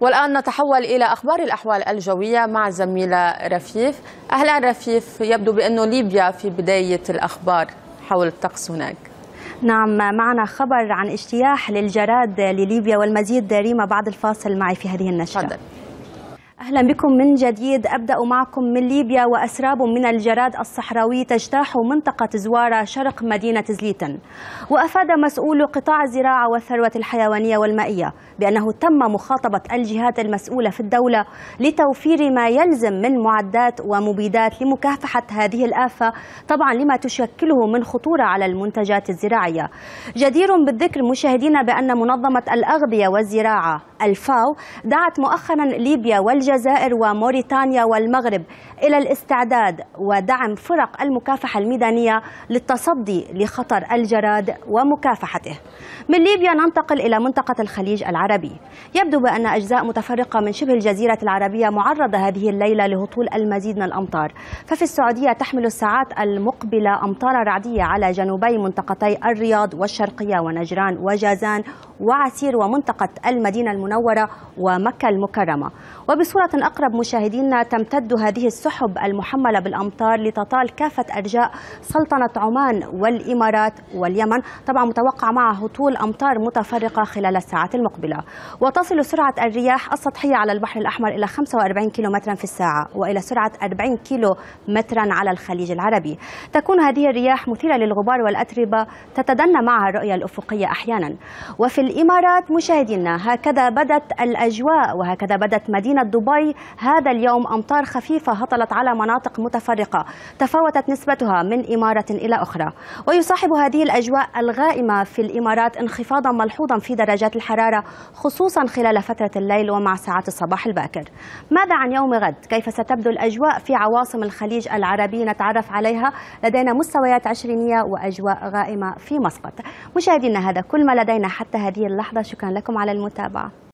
والآن نتحول إلى أخبار الأحوال الجوية مع زميلة رفيف. أهلا رفيف يبدو بأنه ليبيا في بداية الأخبار حول الطقس هناك. نعم معنا خبر عن اجتياح للجراد لليبيا والمزيد. ريما بعد الفاصل معي في هذه النشرة. تفضل. أهلا بكم من جديد. أبدأ معكم من ليبيا وأسراب من الجراد الصحراوي تجتاح منطقة زوارة شرق مدينة زليتن. وأفاد مسؤول قطاع الزراعة والثروة الحيوانية والمائية بأنه تم مخاطبة الجهات المسؤولة في الدولة لتوفير ما يلزم من معدات ومبيدات لمكافحة هذه الآفة طبعا لما تشكله من خطورة على المنتجات الزراعية. جدير بالذكر مشاهدينا بأن منظمة الأغذية والزراعة الفاو دعت مؤخرا ليبيا والجزائر وموريتانيا والمغرب إلى الاستعداد ودعم فرق المكافحة الميدانية للتصدي لخطر الجراد ومكافحته. من ليبيا ننتقل إلى منطقة الخليج العربي. يبدو بأن أجزاء متفرقة من شبه الجزيرة العربية معرضة هذه الليلة لهطول المزيد من الأمطار. ففي السعودية تحمل الساعات المقبلة أمطار رعدية على جنوبي منطقتي الرياض والشرقية ونجران وجازان وعسير ومنطقة المدينة المنورة ومكة المكرمة. وبصورة أقرب مشاهدينا تمتد هذه السحب المحملة بالأمطار لتطال كافة أرجاء سلطنة عمان والإمارات واليمن. طبعا متوقع معها هطول أمطار متفرقة خلال الساعات المقبلة. وتصل سرعة الرياح السطحية على البحر الأحمر إلى 45 كم في الساعة وإلى سرعة 40 كيلو مترا على الخليج العربي. تكون هذه الرياح مثيرة للغبار والأتربة تتدنى معها الرؤية الأفقية أحيانا. وفي الإمارات مشاهدينا هكذا بدت الأجواء وهكذا بدت مدينة دبي. هذا اليوم أمطار خفيفة هطلت على مناطق متفرقة تفاوتت نسبتها من إمارة إلى أخرى. ويصاحب هذه الأجواء الغائمة في الإمارات انخفاضا ملحوظا في درجات الحرارة خصوصا خلال فترة الليل ومع ساعات الصباح الباكر. ماذا عن يوم غد؟ كيف ستبدو الأجواء في عواصم الخليج العربي؟ نتعرف عليها. لدينا مستويات عشرينية وأجواء غائمة في مسقط. مشاهدينا هذا كل ما لدينا حتى هذه اللحظة. شكرا لكم على المتابعة.